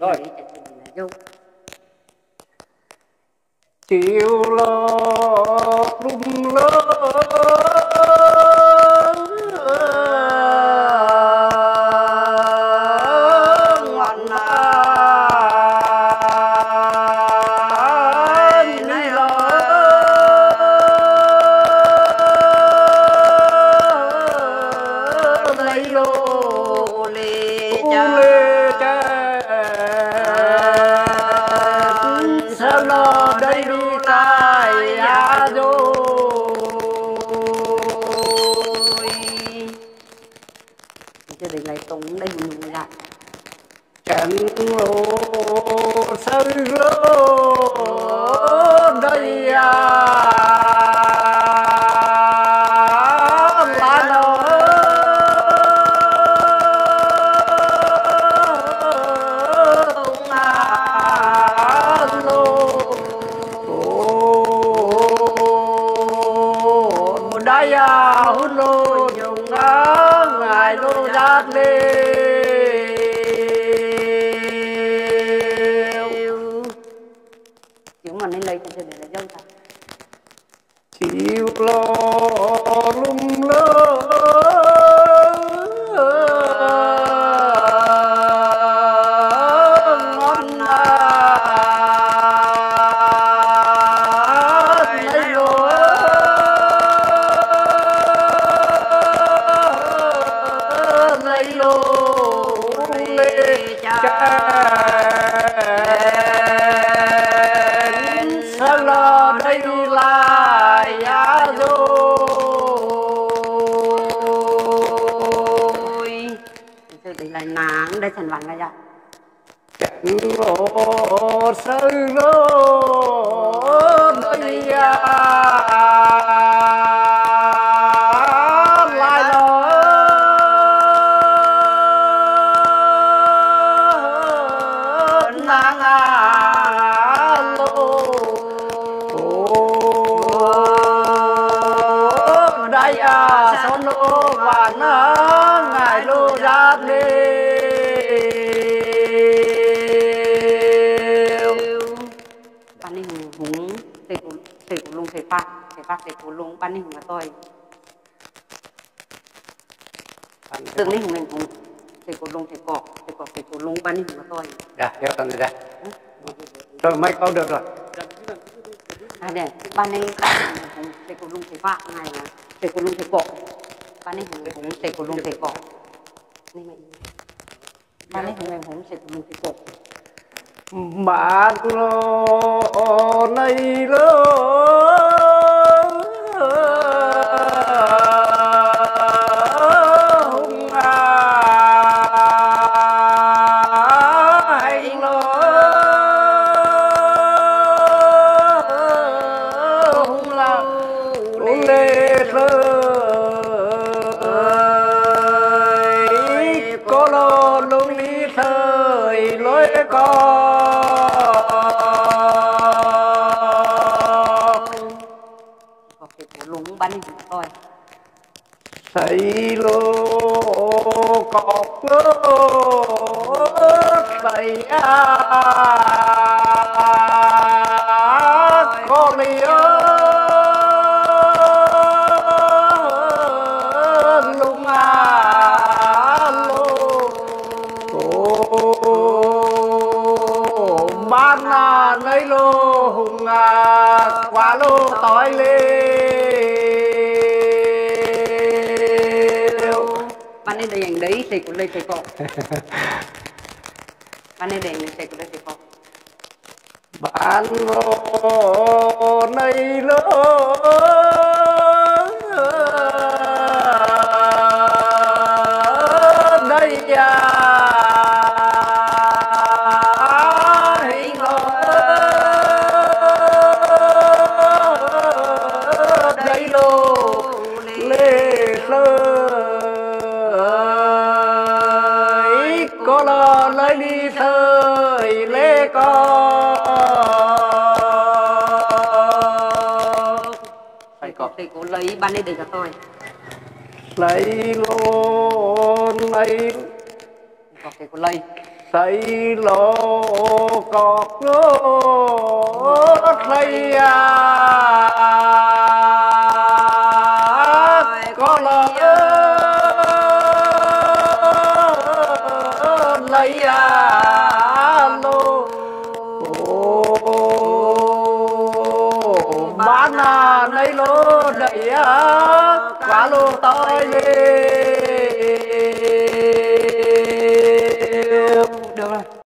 Rồi. lấy chiều lo rung lớn rồi cho đến lại tống đây mình lại. Chẳng lộ sơ lô đây à hôn lô dùng á ngài lô giác liêu chứ mà nên lấy cho đến là dâu ta? Chịu lo lê cha đây là ya rồi. Cho đến là nàng đây thành vàng là ra chẳng lộ sơ lô. Lô và nó ngài lô ra liêu ban đi hùng hùng thầy của thầy của lùng thầy phạt thầy phạt thầy của lùng ban đi hùng là tôi. Từng đi hùng mình hùng. Thầy của lùng thầy cọ. Thầy cọ thầy của lùng ban đi hùng là tôi. Dạ theo tầng này ra. Rồi mấy câu được rồi. À để ban đi hùng thầy của lùng thầy phạt này là thầy của lùng thầy cọ ban đi hùng hùng sẽ của lùng sẽ cọ nên mày. Ban đi hùng hùng sẽ của lùng sẽ cọ bạn lo này lơ con có cái lúng lùng ban đi hùng lô cọc lô xây à đi đây đấy thầy cọ. Ban đi đây thầy của đây thầy cọ. Bạn lô nơi lô đi thời lê con thầy có. Thầy có lấy ban đi để cho tôi. Lấy lô lấy có thầy có lấy. Thấy lô cọp lô thấy à. Có lỡ lấy à lô bán à lấy lô đẩy à quá lô tới